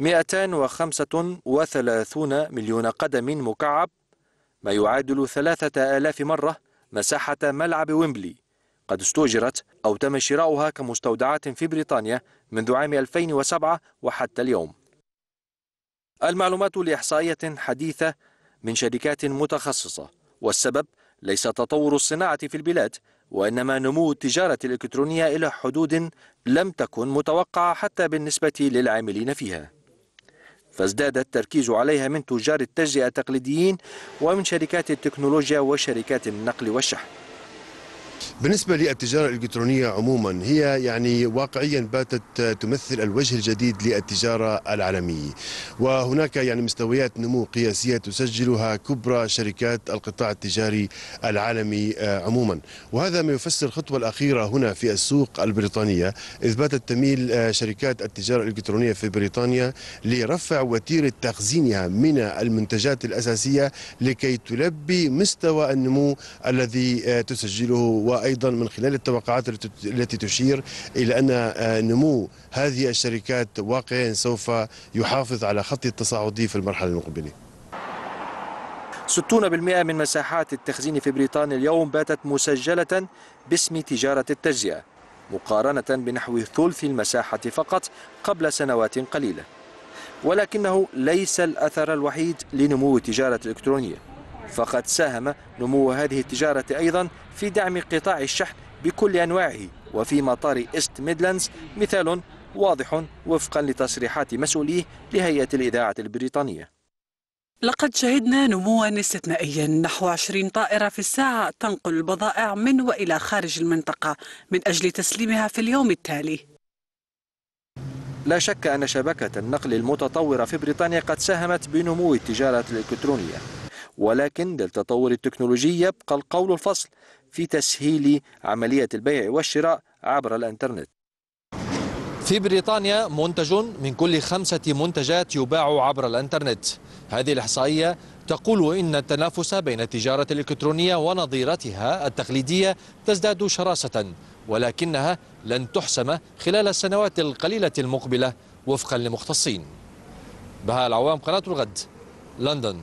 235 مليون قدم مكعب ما يعادل ثلاثة آلاف مرة مساحة ملعب ويمبلي. قد استؤجرت أو تم شراؤها كمستودعات في بريطانيا منذ عام 2007 وحتى اليوم. المعلومات الإحصائية حديثة من شركات متخصصة والسبب ليس تطور الصناعة في البلاد وإنما نمو التجارة الإلكترونية إلى حدود لم تكن متوقعة حتى بالنسبة للعاملين فيها. فازداد التركيز عليها من تجار التجزئة التقليديين ومن شركات التكنولوجيا وشركات النقل والشحن. بالنسبة للتجارة الإلكترونية عموما هي يعني واقعيا باتت تمثل الوجه الجديد للتجارة العالمية وهناك يعني مستويات نمو قياسية تسجلها كبرى شركات القطاع التجاري العالمي آه، عموما. وهذا ما يفسر الخطوة الأخيرة هنا في السوق البريطانية. إذ باتت تميل آه، شركات التجارة الإلكترونية في بريطانيا لرفع وتيرة تخزينها من المنتجات الأساسية لكي تلبي مستوى النمو الذي آه، تسجله وأيضا من خلال التوقعات التي تشير إلى أن آه، نمو هذه الشركات واقعيا سوف يحافظ على خط التصاعدي في المرحلة المقبلة. 60% من مساحات التخزين في بريطانيا اليوم باتت مسجلة باسم تجارة التجزئة مقارنة بنحو ثلث المساحة فقط قبل سنوات قليلة. ولكنه ليس الأثر الوحيد لنمو التجارة الإلكترونية. فقد ساهم نمو هذه التجارة أيضا في دعم قطاع الشحن بكل أنواعه وفي مطار إست ميدلاندز مثال واضح وفقا لتصريحات مسؤوليه لهيئة الإذاعة البريطانية. لقد شهدنا نموا استثنائيا نحو 20 طائرة في الساعة تنقل البضائع من وإلى خارج المنطقة من أجل تسليمها في اليوم التالي. لا شك أن شبكة النقل المتطورة في بريطانيا قد ساهمت بنمو التجارة الإلكترونية. ولكن للتطور التكنولوجي يبقى القول الفصل في تسهيل عملية البيع والشراء عبر الإنترنت. في بريطانيا منتج من كل خمسة منتجات يباع عبر الإنترنت. هذه الإحصائية تقول إن التنافس بين التجارة الإلكترونية ونظيرتها التقليدية تزداد شراسة ولكنها لن تحسم خلال السنوات القليلة المقبلة وفقا لمختصين. بهاء العوام قناة الغد لندن.